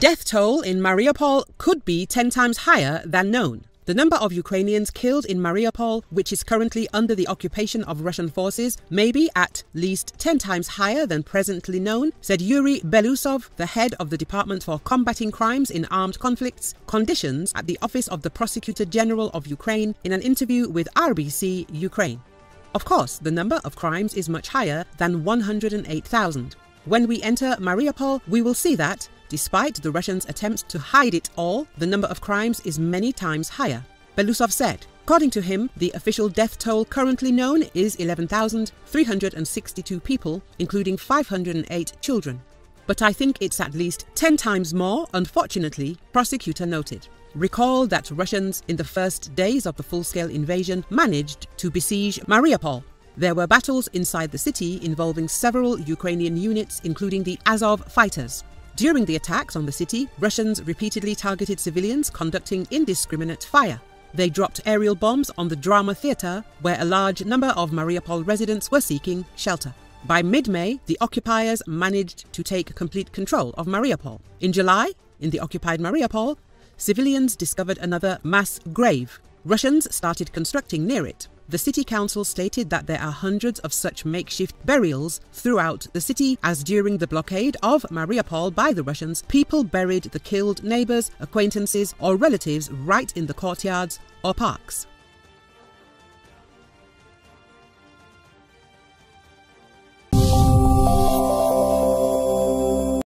Death toll in Mariupol could be 10 times higher than known. The number of Ukrainians killed in Mariupol, which is currently under the occupation of Russian forces, may be at least 10 times higher than presently known, said Yuri Belousov, the head of the Department for Combating Crimes in Armed Conflicts, Conditions at the Office of the Prosecutor General of Ukraine in an interview with RBC Ukraine. Of course, the number of crimes is much higher than 108,000. When we enter Mariupol, we will see that, despite the Russians' attempts to hide it all, the number of crimes is many times higher. Belousov said, According to him, the official death toll currently known is 11,362 people, including 508 children. But I think it's at least 10 times more, unfortunately, prosecutor noted. Recall that Russians, in the first days of the full scale invasion, managed to besiege Mariupol. There were battles inside the city involving several Ukrainian units, including the Azov fighters. During the attacks on the city, Russians repeatedly targeted civilians, conducting indiscriminate fire. They dropped aerial bombs on the drama theatre, where a large number of Mariupol residents were seeking shelter. By mid May, the occupiers managed to take complete control of Mariupol. In July, in the occupied Mariupol, civilians discovered another mass grave. Russians started constructing near it. The city council stated that there are hundreds of such makeshift burials throughout the city, as during the blockade of Mariupol by the Russians, people buried the killed neighbors, acquaintances, or relatives right in the courtyards or parks.